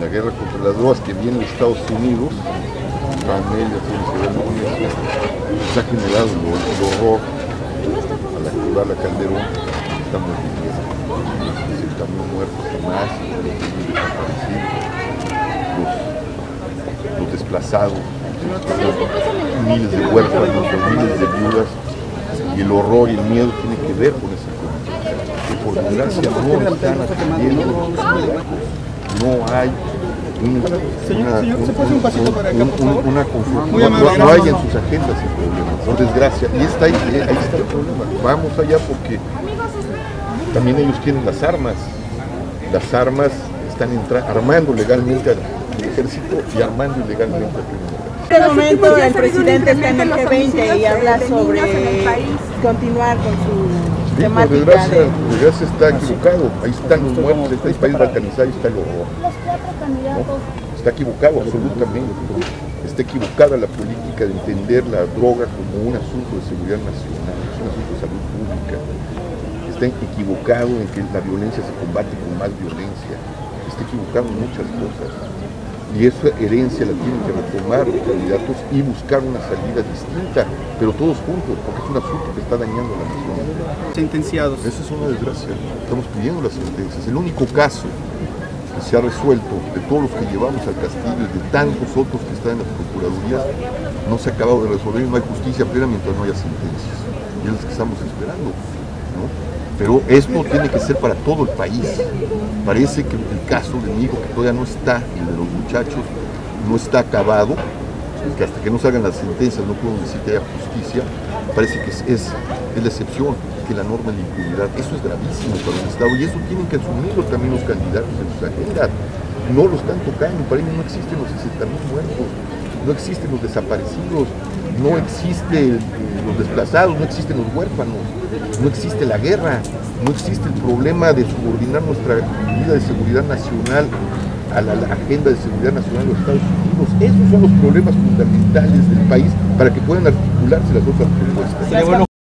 la guerra contra las drogas que viene de Estados Unidos, Panel, ya tienes que verlo con eso, pues ha generado el, horror al activar la Calderón, estamos viviendo 60 mil muertos más, los desaparecidos, los, los desplazados, miles de huérfanos, miles de viudas, y el horror y el miedo tienen que ver con esa comunidad. Que por desgracia no están atendiendo los no hay una, una, un- una consulta, no, no- no hay en sus agendas el problema, por desgracia, y está ahí, ahí está el problema. Vamos allá porque también ellos tienen las armas, las armas están armando legalmente al ejército y armando ilegalmente al organizado. En este momento el presidente está en el G20 y habla sobre continuar con su Por temática desgracia, de... por desgracia está equivocado. Ahí están los muertos, este país balcanizado, está el horror. ¿no? Está equivocado absolutamente. Está equivocada la política de entender la droga como un asunto de seguridad nacional, es un asunto de salud pública. Está equivocado en que la violencia se combate con más violencia. Está equivocado en muchas cosas. Y esa herencia la tienen que retomar los candidatos y buscar una salida distinta, pero todos juntos, porque es un asunto que está dañando a la nación. sentenciados. Esa es una desgracia. Estamos pidiendo las sentencias. El único caso que se ha resuelto de todos los que llevamos al castillo y de tantos otros que están en las procuradurías, no se ha acabado de resolver y no hay justicia plena mientras no haya sentencias. Y es lo que estamos esperando. Pero esto tiene que ser para todo el país. Parece que el caso de mi hijo, que todavía no está, el de los muchachos, no está acabado, que hasta que no salgan las sentencias no podemos decir que haya justicia, parece que es, la excepción, que la norma la impunidad. Eso es gravísimo para un Estado y eso tienen que asumirlo también los candidatos en sus agendas. No lo están tocando, para ellos no existen los 60 mil muertos, no existen los desaparecidos, no existen los desplazados, no existen los huérfanos, no existe la guerra, no existe el problema de subordinar nuestra vida de seguridad nacional a la, agenda de seguridad nacional de los Estados Unidos. Esos son los problemas fundamentales del país para que puedan articularse las otras propuestas.